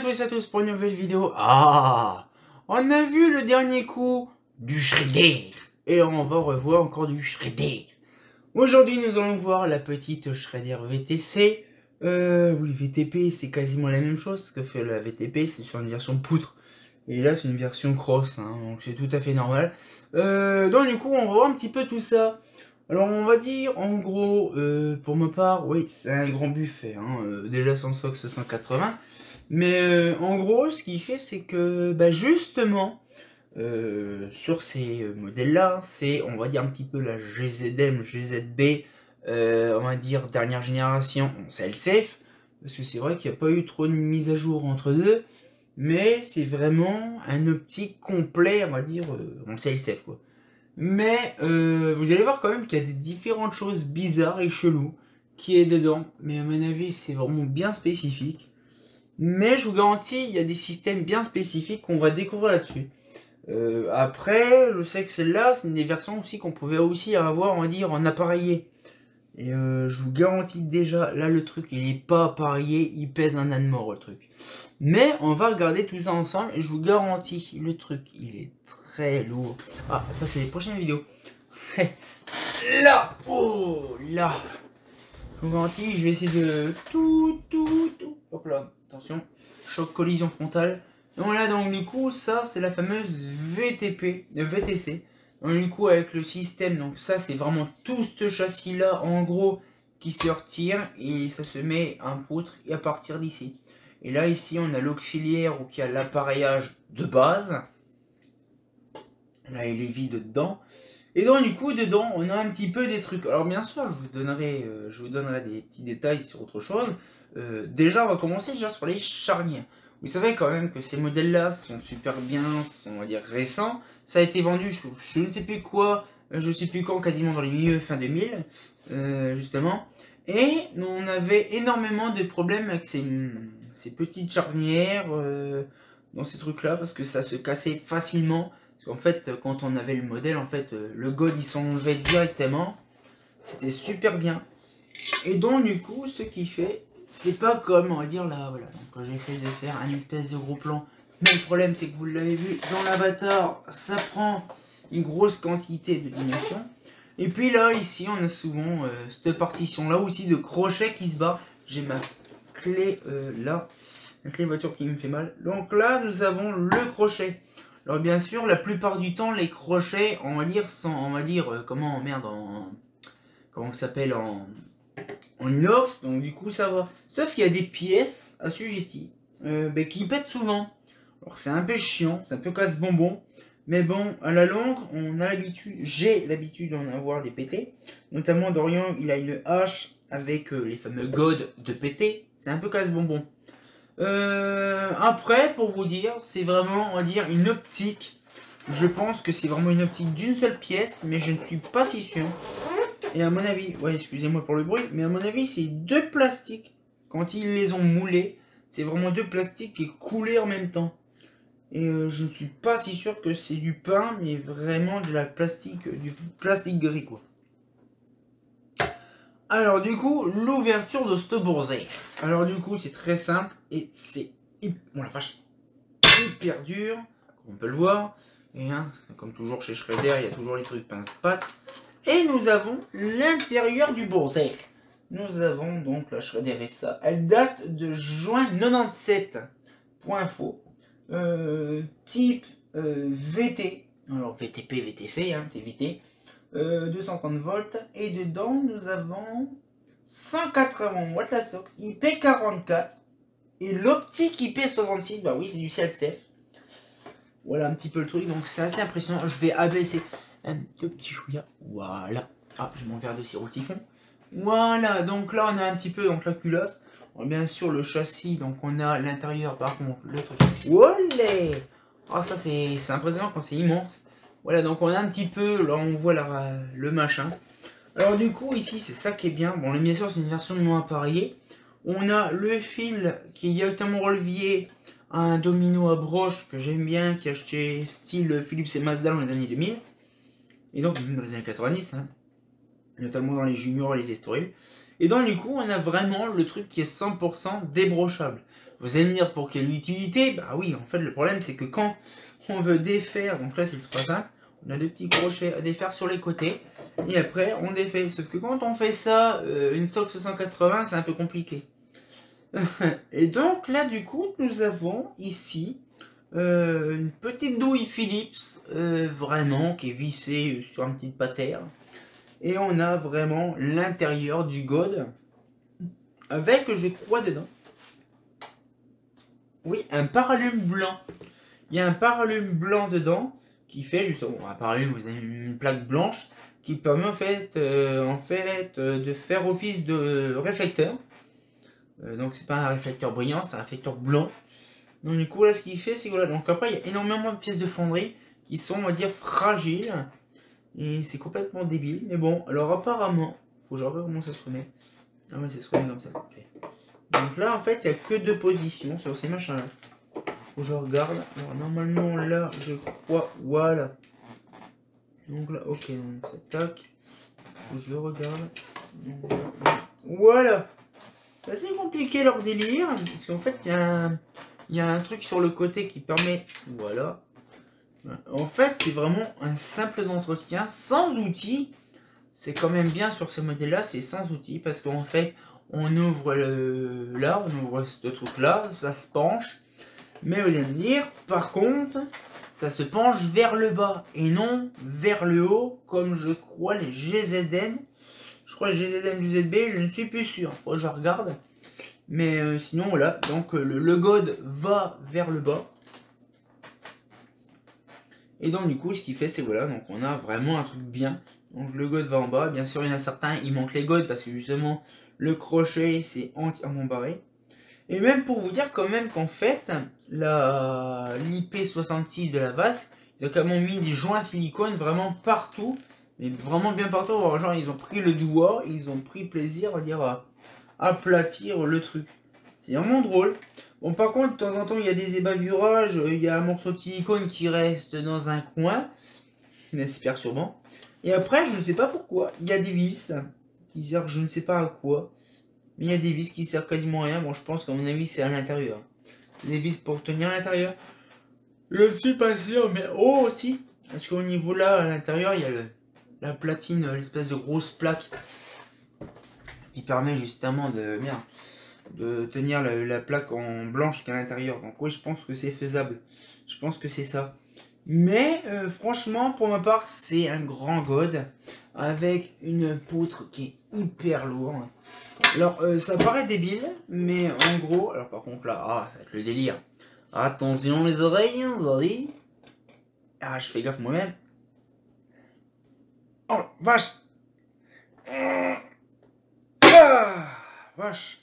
À tous et à tous pour une nouvelle vidéo. Ah On a vu le dernier coup du Shredder. Et on va revoir encore du Shredder. Aujourd'hui, nous allons voir la petite Shredder VTC. Euh, oui, VTP, c'est quasiment la même chose. Que fait la VTP, c'est sur une version poutre. Et là, c'est une version cross, hein, donc c'est tout à fait normal. Euh, donc du coup, on va voir un petit peu tout ça. Alors on va dire en gros, euh, pour ma part, oui c'est un grand buffet, hein, déjà sans sox 180. Mais euh, en gros ce qu'il fait c'est que bah, justement sur ces modèles là, c'est on va dire un petit peu la GZM, GZB, on va dire dernière génération, c'est le safe. Parce que c'est vrai qu'il n'y a pas eu trop de mise à jour entre deux. Mais c'est vraiment un optique complet, on va dire, on sait le safe quoi. Mais euh, vous allez voir quand même qu'il y a des différentes choses bizarres et cheloues qui est dedans. Mais à mon avis, c'est vraiment bien spécifique. Mais je vous garantis, il y a des systèmes bien spécifiques qu'on va découvrir là-dessus. Euh, après, je sais que celle-là, c'est une des versions aussi qu'on pouvait aussi avoir, on va dire, en appareillé. Et euh, je vous garantis déjà, là le truc, il est pas appareillé, il pèse un âne mort le truc. Mais on va regarder tout ça ensemble et je vous garantis, le truc, il est très lourd. Ah, ça c'est les prochaines vidéos. là, oh là. Je vous garantis, je vais essayer de tout, tout, tout. Hop là, attention. Choc collision frontale. Donc là, donc du coup, ça c'est la fameuse VTP, VTC. Donc du coup, avec le système, donc ça c'est vraiment tout ce châssis là, en gros, qui se retire et ça se met un poutre et à partir d'ici. Et là, ici, on a l'auxiliaire qui a l'appareillage de base. Là, il est vide dedans. Et donc, du coup, dedans, on a un petit peu des trucs. Alors, bien sûr, je vous donnerai, euh, je vous donnerai des petits détails sur autre chose. Euh, déjà, on va commencer déjà sur les charnières. Vous savez quand même que ces modèles-là sont super bien, sont, on va dire, récents. Ça a été vendu, je, ne sais plus quoi, euh, je sais plus quand, quasiment dans les milieux fin 2000, justement. Et on avait énormément de problèmes avec ces, petites charnières dans ces trucs-là, parce que ça se cassait facilement. Parce qu'en fait, quand on avait le modèle, en fait, euh, le god il s'enlevait directement. C'était super bien. Et donc, du coup, ce qui fait, c'est pas comme, on va dire là, voilà. Donc, j'essaie de faire un espèce de gros plan. Mais le problème, c'est que vous l'avez vu, dans l'avatar, ça prend une grosse quantité de dimensions. Et puis là, ici, on a souvent euh, cette partition-là aussi de crochet qui se bat. J'ai ma clé euh, là, la clé voiture qui me fait mal. Donc là, nous avons le crochet. Alors bien sûr, la plupart du temps, les crochets, on va dire, sont, on va dire, euh, comment, merde, en, comment ça s'appelle, en, en inox, donc du coup ça va. Sauf qu'il y a des pièces assujetties euh, ben, qui pètent souvent. Alors c'est un peu chiant, c'est un peu casse-bonbon, mais bon, à la longue, on a l'habitude, j'ai l'habitude d'en avoir des pétés. Notamment Dorian, il a une hache avec euh, les fameux godes de pété, c'est un peu casse-bonbon. Euh, après, pour vous dire, c'est vraiment, on va dire, une optique. Je pense que c'est vraiment une optique d'une seule pièce, mais je ne suis pas si sûr. Et à mon avis, ouais, excusez-moi pour le bruit, mais à mon avis, c'est deux plastiques. Quand ils les ont moulés, c'est vraiment deux plastiques qui coulés en même temps. Et euh, je ne suis pas si sûr que c'est du pain, mais vraiment de la plastique, du plastique gris, quoi. Alors du coup, l'ouverture de ce bourset. Alors du coup, c'est très simple et c'est bon, la vache, hyper dur, on peut le voir. Et hein, comme toujours chez Shredder, il y a toujours les trucs pince-pattes. Et nous avons l'intérieur du bourset. Nous avons donc la Shredder et ça. Elle date de juin 97. Point. Euh, type euh, VT. Alors VTP, VTC, hein, c'est VT. 230 euh, volts. Et dedans, nous avons 180 watts la SOX, IP44. Et l'optique IP66, bah oui, c'est du CLCF. Voilà un petit peu le truc, donc c'est assez impressionnant. Je vais abaisser un petit chouïa. Voilà. Ah, je m'en verre de sirop de siphon. Voilà, donc là on a un petit peu donc la culasse. bien sûr le châssis, donc on a l'intérieur par contre le truc. Ah ça c'est impressionnant quand c'est immense. Voilà, donc on a un petit peu, là on voit le machin. Alors du coup, ici, c'est ça qui est bien. Bon, bien sûr, c'est une version moins appareillée. On a le fil qui est directement relevé à un domino à broche que j'aime bien, qui a acheté style Philips et Mazda dans les années 2000. Et donc, dans les années 90, hein. notamment dans les juniors et les estoriles. Et donc du coup, on a vraiment le truc qui est 100% débrochable. Vous allez me dire pour quelle utilité? Bah oui, en fait, le problème c'est que quand on veut défaire, donc là c'est le 3 on a des petits crochets à défaire sur les côtés, et après on défait. Sauf que quand on fait ça, euh, une SOX 180, c'est un peu compliqué. et donc là, du coup, nous avons ici euh, une petite douille Philips, euh, vraiment, qui est vissée sur un petit patère. Et on a vraiment l'intérieur du God, avec, je crois, dedans, oui, un paralume blanc. Il y a un paralume blanc dedans, qui fait justement, un paralume, vous avez une plaque blanche, qui permet en fait, euh, en fait de faire office de réflecteur. donc c'est pas un réflecteur brillant, c'est un réflecteur blanc. Donc du coup là ce qu'il fait c'est voilà donc après il y a énormément de pièces de fonderie qui sont on va dire fragiles. Et c'est complètement débile. Mais bon alors apparemment faut que je regarde comment ça se remet. Ah ouais ça se remet comme ça donc là en fait il n'y a que deux positions sur ces machins là faut que je regarde. Alors normalement là je crois voilà. Donc là ok donc ça tac. Faut que je le regarde. Voilà. C'est assez compliqué leur délire. Parce qu'en fait il y a un il y a un truc sur le côté qui permet... Voilà. En fait, c'est vraiment un simple d'entretien sans outils. C'est quand même bien sur ce modèle-là, c'est sans outils. Parce qu'en fait, on ouvre le... là, on ouvre ce truc-là, ça se penche. Mais vous allez me dire, par contre, ça se penche vers le bas et non vers le haut, comme je crois les GZM. Je crois les GZM, GZB, je ne suis plus sûr. Faut que je regarde. Mais euh, sinon, voilà. Donc, euh, le, God va vers le bas. Et donc, du coup, ce qu'il fait, c'est voilà. Donc, on a vraiment un truc bien. Donc, le God va en bas. Bien sûr, il y en a certains, il manque les God parce que justement, le crochet, c'est entièrement barré. Et même pour vous dire quand même qu'en fait, la l'IP66 de la base, ils ont quand même mis des joints silicone vraiment partout. Mais vraiment bien partout. Genre, ils ont pris le doigt, ils ont pris plaisir à dire aplatir le truc. C'est vraiment drôle. Bon, par contre, de temps en temps, il y a des ébavurages, il y a un morceau de silicone qui reste dans un coin, c'est perturbant. Et après, je ne sais pas pourquoi, il y a des vis qui servent je ne sais pas à quoi, mais il y a des vis qui servent quasiment à rien. Bon, je pense qu'à mon avis, c'est à l'intérieur. C'est des vis pour tenir à l'intérieur. Je ne suis pas sûr, mais oh aussi, parce qu'au niveau là, à l'intérieur, il y a la platine, l'espèce de grosse plaque qui permet justement de, tenir la, plaque en blanche qu'à l'intérieur. Donc oui, je pense que c'est faisable. Je pense que c'est ça. Mais euh, franchement, pour ma part, c'est un grand god avec une poutre qui est hyper lourde. Alors, euh, ça paraît débile, mais en gros, alors par contre là, ah, ça va être le délire. Attention les oreilles, oreilles. Ah, je fais gaffe moi-même. Oh, vache vache.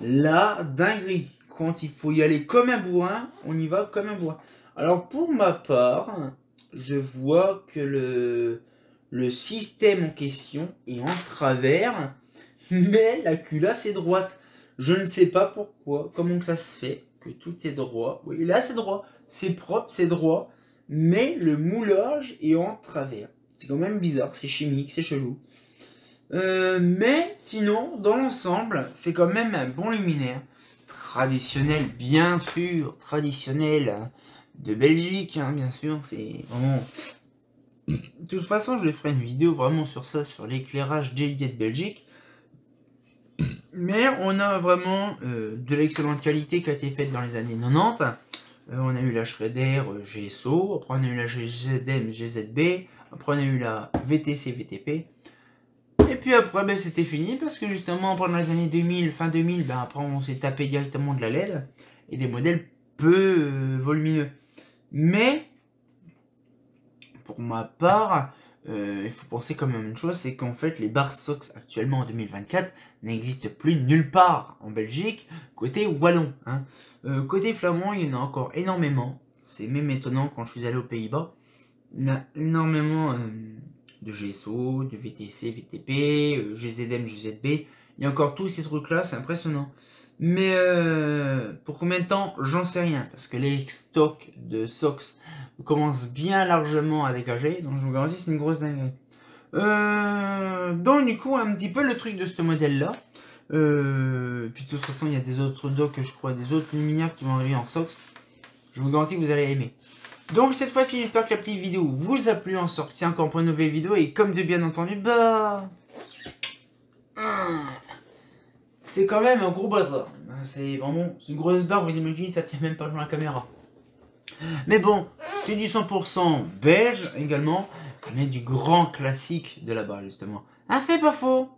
La dinguerie. Quand il faut y aller comme un bourrin, on y va comme un bourrin. Alors pour ma part, je vois que le, le système en question est en travers, mais la culasse est droite. Je ne sais pas pourquoi, comment ça se fait que tout est droit. Oui, là c'est droit, c'est propre, c'est droit, mais le moulage est en travers. C'est quand même bizarre, c'est chimique, c'est chelou. Euh, mais sinon, dans l'ensemble, c'est quand même un bon luminaire. Traditionnel, bien sûr, traditionnel hein, de Belgique, hein, bien sûr, c'est vraiment... De toute façon, je ferai une vidéo vraiment sur ça, sur l'éclairage LED de Belgique. Mais on a vraiment euh, de l'excellente qualité qui a été faite dans les années 90. Euh, on a eu la Schrader GSO, après on a eu la GZM GZB, après on a eu la VTC VTP. Et puis après, ben, c'était fini parce que justement, pendant les années 2000, fin 2000, ben, après, on s'est tapé directement de la LED et des modèles peu euh, volumineux. Mais, pour ma part, euh, il faut penser quand même une chose, c'est qu'en fait, les bar Sox actuellement en 2024 n'existent plus nulle part en Belgique, côté wallon. Hein. Euh, côté flamand, il y en a encore énormément. C'est même étonnant quand je suis allé aux Pays-Bas. Il y en a énormément de GSO, de VTC, VTP, GZM, GZB. Il y a encore tous ces trucs-là, c'est impressionnant. Mais euh, pour combien de temps? J'en sais rien. Parce que les stocks de SOX commencent bien largement à dégager. Donc je vous garantis, c'est une grosse dinguerie. Euh, donc du coup, un petit peu le truc de ce modèle-là. Euh, puis de toute façon, il y a des autres docks, je crois, des autres luminaires qui vont arriver en SOX. Je vous garantis que vous allez aimer. Donc cette fois-ci, j'espère que la petite vidéo vous a plu en sortie encore pour une nouvelle vidéo. Et comme de bien entendu, bah... C'est quand même un gros bazar. C'est vraiment une grosse barre, vous imaginez, ça tient même pas dans la caméra. Mais bon, c'est du 100% belge également, mais du grand classique de là-bas justement. Un fait pas faux